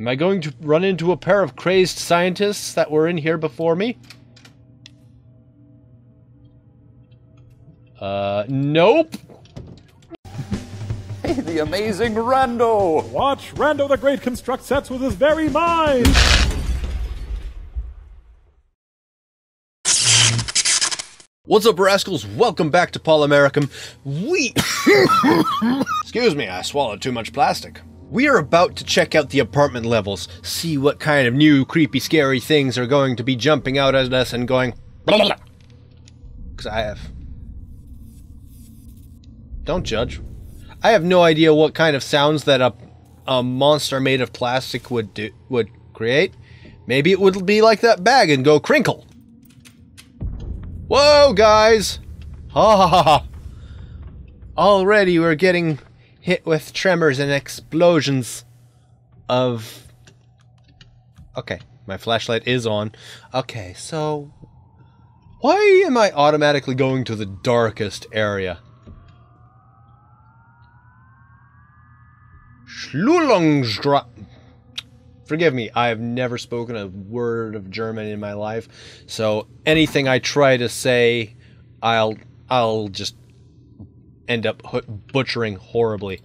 Am I going to run into a pair of crazed scientists that were in here before me? Uh, nope. Hey, the amazing Rando! Watch Rando the Great construct sets with his very mind! What's up, rascals? Welcome back to Polymerikum. We. Excuse me, I swallowed too much plastic. We are about to check out the apartment levels, see what kind of new, creepy, scary things are going to be jumping out at us and going. Because I have. Don't judge. I have no idea what kind of sounds that a, a monster made of plastic would do would create. Maybe it would be like that bag and go crinkle. Whoa, guys! Ha ha ha ha! Already we're getting hit with tremors and explosions of. Okay, my flashlight is on. Okay, so. Why am I automatically going to the darkest area? Schlulungstra. Forgive me, I have never spoken a word of German in my life, so anything I try to say, I'll I'll just end up butchering horribly.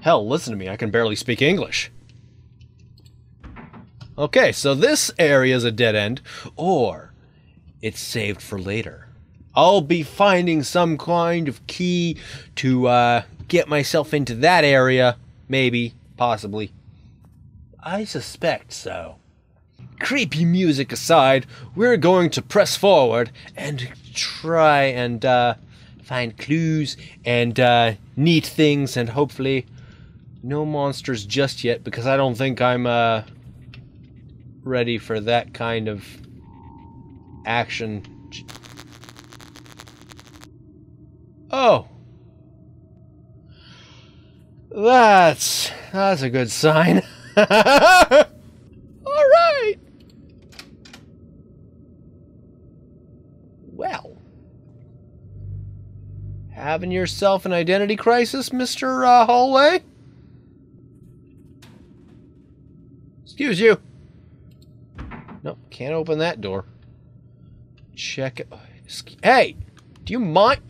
Hell, listen to me, I can barely speak English. Okay, so this area is a dead end, or it's saved for later. I'll be finding some kind of key to uh, get myself into that area, maybe, possibly. I suspect so. Creepy music aside, we're going to press forward and try and uh, find clues and uh, neat things and hopefully no monsters just yet because I don't think I'm uh, ready for that kind of action. Oh. That's that's a good sign. All right. Well, having yourself an identity crisis, Mr. Uh, Hallway? Excuse you. Nope, can't open that door. Check it. Hey, do you mind?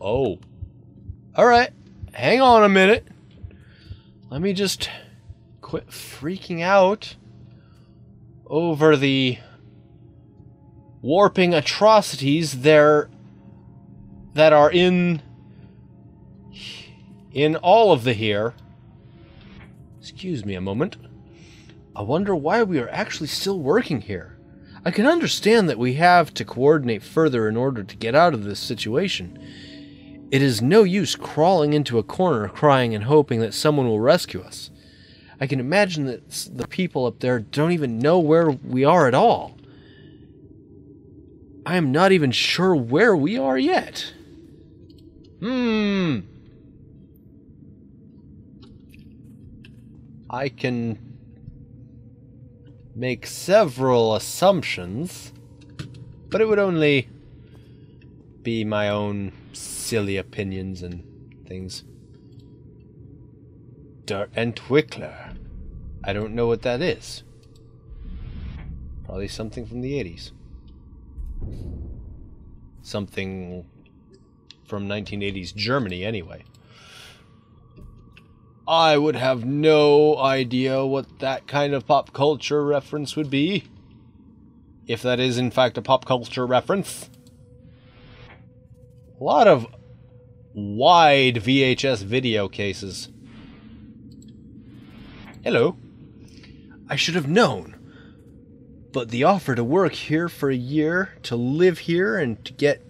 Oh. All right. Hang on a minute. Let me just quit freaking out over the warping atrocities there that are in in all of the here. Excuse me a moment. I wonder why we are actually still working here. I can understand that we have to coordinate further in order to get out of this situation. It is no use crawling into a corner crying and hoping that someone will rescue us. I can imagine that the people up there don't even know where we are at all. I am not even sure where we are yet. Hmm. I can make several assumptions, but it would only be my own silly opinions and things. Der Entwickler. I don't know what that is. Probably something from the 80s. Something from 1980s Germany, anyway. I would have no idea what that kind of pop culture reference would be. If that is, in fact, a pop culture reference. A lot of wide VHS video cases. Hello. I should have known. But the offer to work here for a year, to live here, and to get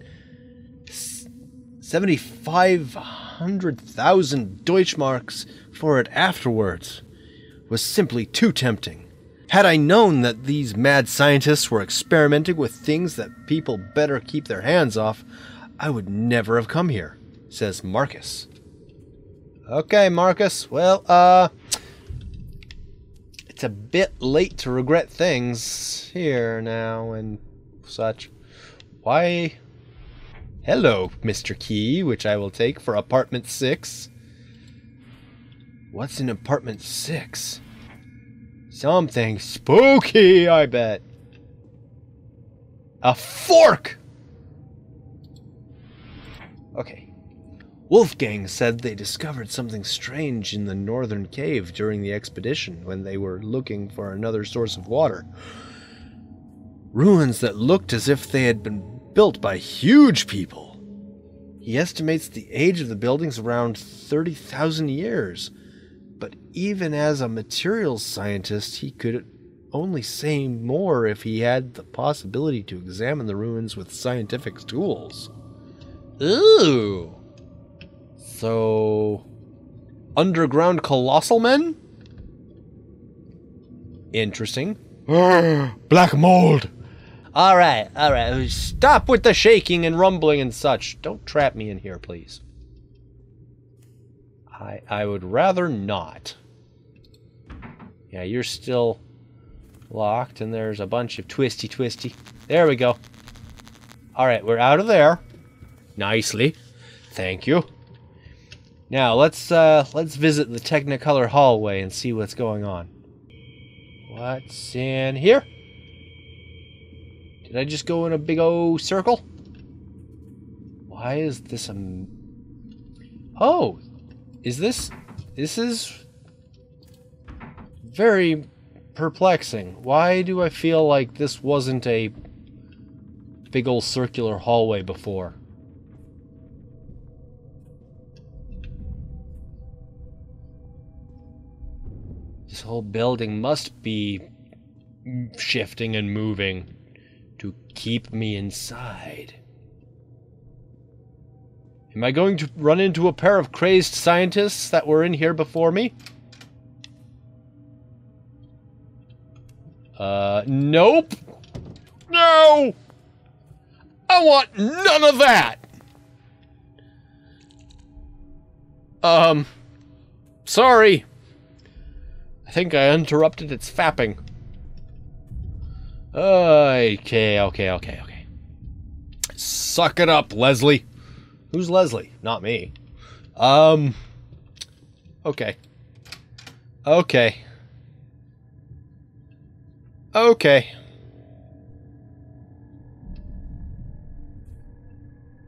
7,500,000 Deutschmarks for it afterwards was simply too tempting. Had I known that these mad scientists were experimenting with things that people better keep their hands off, I would never have come here, says Marcus. Okay, Marcus. Well, uh, it's a bit late to regret things here now and such. Why? Hello, Mr. Key, which I will take for apartment six. What's in apartment six? Something spooky, I bet. A fork! Okay. Wolfgang said they discovered something strange in the northern cave during the expedition when they were looking for another source of water. Ruins that looked as if they had been built by huge people. He estimates the age of the buildings around 30,000 years. But even as a materials scientist, he could only say more if he had the possibility to examine the ruins with scientific tools. Ooh. So, underground colossal men? Interesting. Black mold. All right, all right. Stop with the shaking and rumbling and such. Don't trap me in here, please. I I would rather not. Yeah, you're still locked, and there's a bunch of twisty twisty. There we go. All right, we're out of there. Nicely. Thank you. Now let's uh, let's visit the Technicolor hallway and see what's going on. What's in here? Did I just go in a big O circle? Why is this a? Oh, is this? This is very perplexing. Why do I feel like this wasn't a big old circular hallway before? This whole building must be shifting and moving keep me inside. Am I going to run into a pair of crazed scientists that were in here before me? Uh, nope. No! I want none of that! Um, sorry. I think I interrupted its fapping. Okay, okay, okay, okay. Suck it up, Leslie. Who's Leslie? Not me. Um. Okay. Okay. Okay.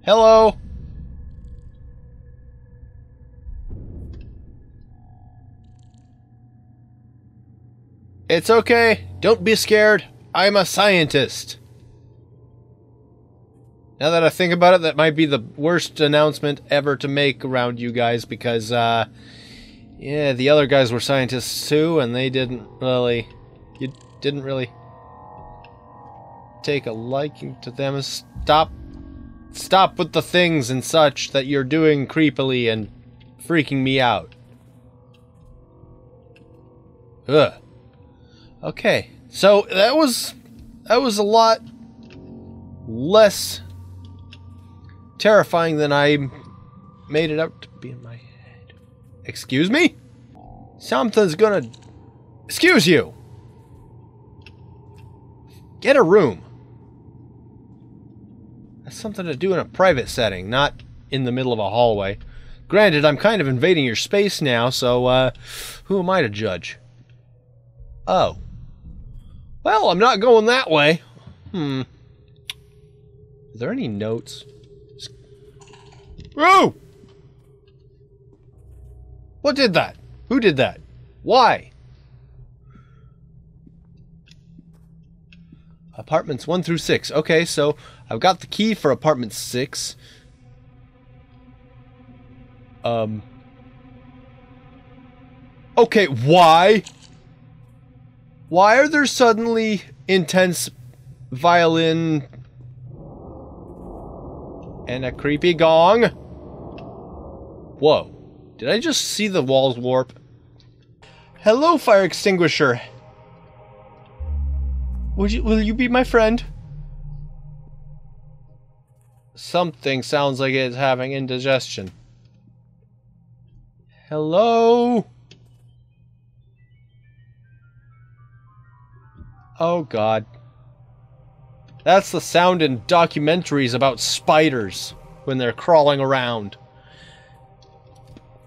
Hello? It's okay. Don't be scared. I'm a scientist. Now that I think about it, that might be the worst announcement ever to make around you guys because, uh, yeah, the other guys were scientists too, and they didn't really, you didn't really take a liking to them. Stop, stop with the things and such that you're doing creepily and freaking me out. Ugh. Okay, so that was that was a lot less terrifying than I made it out to be in my head. Excuse me? Something's gonna excuse you. Get a room. That's something to do in a private setting, not in the middle of a hallway. Granted, I'm kind of invading your space now, so uh, who am I to judge? Oh. Well, I'm not going that way. Hmm. Are there any notes? Oh! What did that? Who did that? Why? Apartments 1 through 6. Okay, so I've got the key for apartment 6. Um. Okay, why? Why are there suddenly intense violin and a creepy gong? Whoa. Did I just see the walls warp? Hello, fire extinguisher. Would you will you be my friend? Something sounds like it's having indigestion. Hello? Oh god. That's the sound in documentaries about spiders when they're crawling around.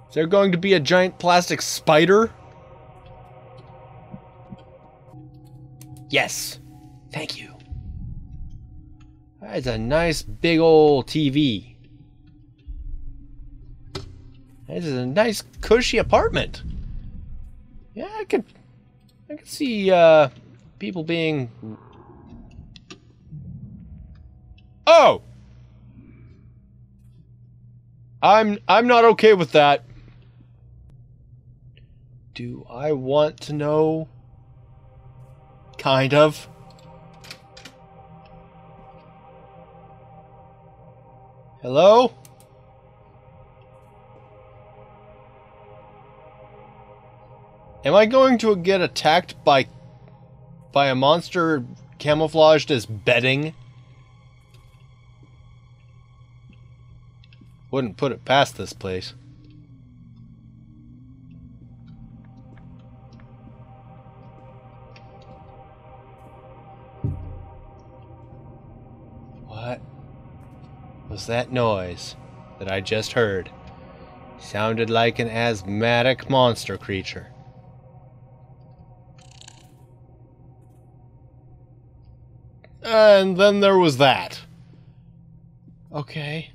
Is there going to be a giant plastic spider? Yes. Thank you. That's a nice big old TV. This is a nice cushy apartment. Yeah, I could I could see uh people being Oh. I'm I'm not okay with that. Do I want to know? Kind of. Hello? Am I going to get attacked by by a monster camouflaged as bedding? Wouldn't put it past this place. What was that noise that I just heard? Sounded like an asthmatic monster creature. And then there was that. Okay.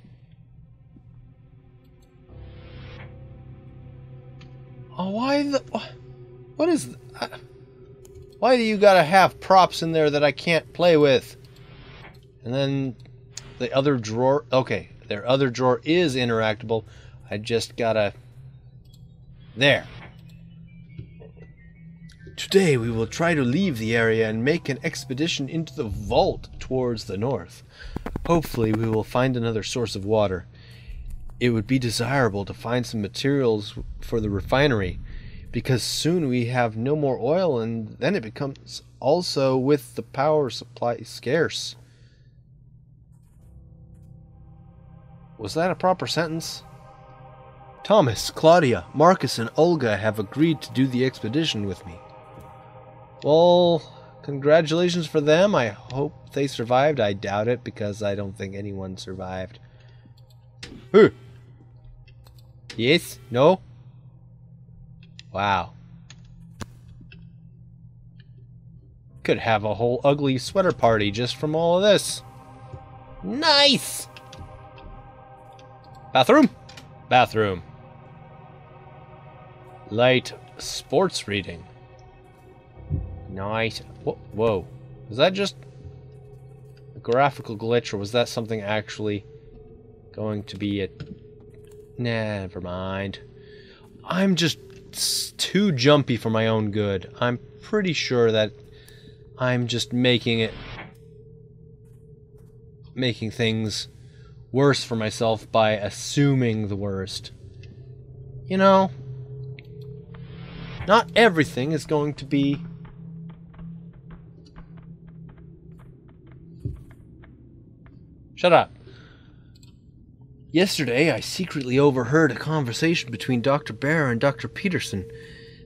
Oh, why the... What is... Uh, why do you gotta have props in there that I can't play with? And then the other drawer... Okay, their other drawer is interactable. I just gotta... There. Today we will try to leave the area and make an expedition into the vault towards the north. Hopefully we will find another source of water. It would be desirable to find some materials for the refinery because soon we have no more oil and then it becomes also with the power supply scarce. Was that a proper sentence? Thomas, Claudia, Marcus, and Olga have agreed to do the expedition with me. Well, congratulations for them. I hope they survived. I doubt it because I don't think anyone survived. Who? Yes? No? Wow. Could have a whole ugly sweater party just from all of this. Nice! Bathroom? Bathroom. Light sports reading. Nice. Whoa. Was that just a graphical glitch or was that something actually going to be a... Never mind. I'm just too jumpy for my own good. I'm pretty sure that I'm just making it... making things worse for myself by assuming the worst. You know, not everything is going to be Shut up. Yesterday, I secretly overheard a conversation between Dr. Bear and Dr. Peterson.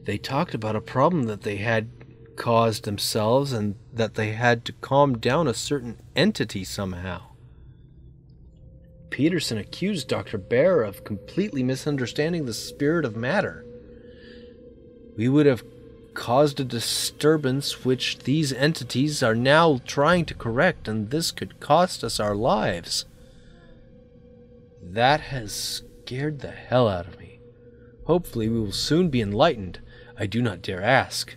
They talked about a problem that they had caused themselves and that they had to calm down a certain entity somehow. Peterson accused Dr. Bear of completely misunderstanding the spirit of matter. We would have caused a disturbance which these entities are now trying to correct, and this could cost us our lives. That has scared the hell out of me. Hopefully, we will soon be enlightened. I do not dare ask.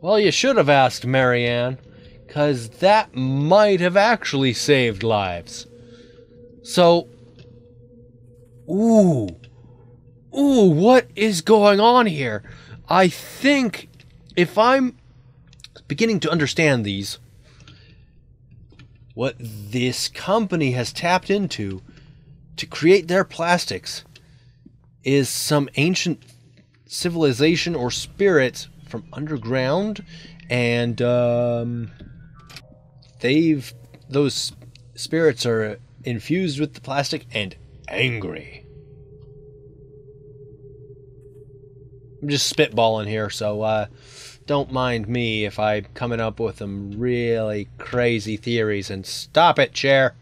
Well, you should have asked, Marianne, because that might have actually saved lives. So, ooh, ooh, what is going on here? I think if I'm beginning to understand these, what this company has tapped into to create their plastics is some ancient civilization or spirit from underground, and um, they've those spirits are infused with the plastic and angry. I'm just spitballing here, so uh, don't mind me if I'm coming up with some really crazy theories. And stop it, chair!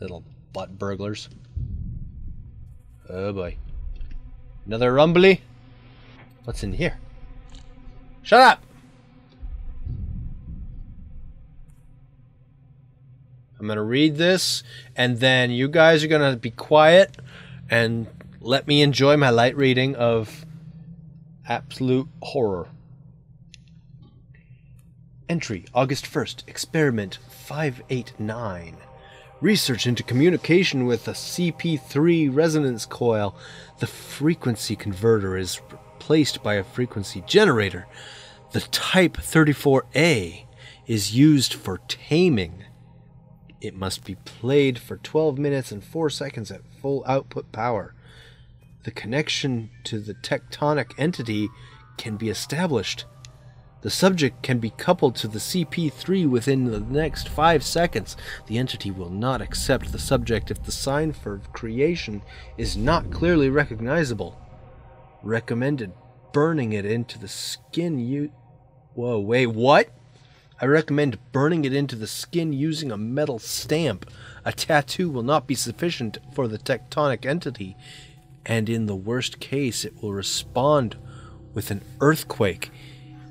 Little butt burglars. Oh boy. Another rumbly? What's in here? Shut up! I'm going to read this, and then you guys are going to be quiet and let me enjoy my light reading of absolute horror. Entry August 1st, Experiment 589. Research into communication with a CP3 resonance coil. The frequency converter is replaced by a frequency generator. The Type 34A is used for taming. It must be played for 12 minutes and 4 seconds at full output power. The connection to the tectonic entity can be established. The subject can be coupled to the CP3 within the next 5 seconds. The entity will not accept the subject if the sign for creation is not clearly recognizable. Recommended burning it into the skin you Whoa, wait, what? I recommend burning it into the skin using a metal stamp. A tattoo will not be sufficient for the tectonic entity, and in the worst case, it will respond with an earthquake.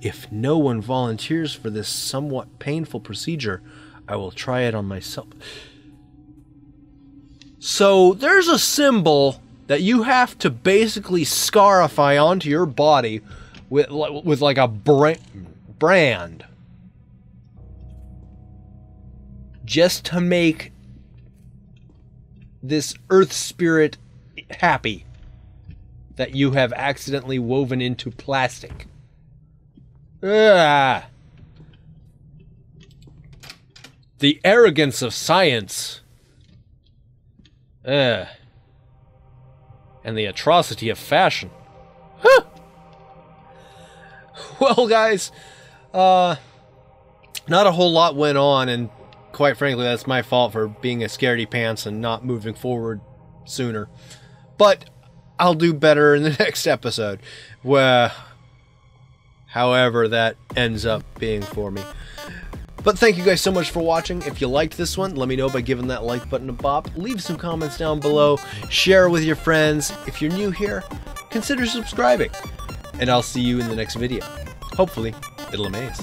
If no one volunteers for this somewhat painful procedure, I will try it on myself. So there's a symbol that you have to basically scarify onto your body with with like a brand just to make this earth spirit happy that you have accidentally woven into plastic. Ah. The arrogance of science. Ugh. And the atrocity of fashion. Huh. Well, guys, uh, not a whole lot went on, and quite frankly, that's my fault for being a scaredy pants and not moving forward sooner. But I'll do better in the next episode. Where, however, that ends up being for me. But thank you guys so much for watching. If you liked this one, let me know by giving that like button a bop. Leave some comments down below. Share with your friends. If you're new here, consider subscribing. And I'll see you in the next video. Hopefully, it'll amaze.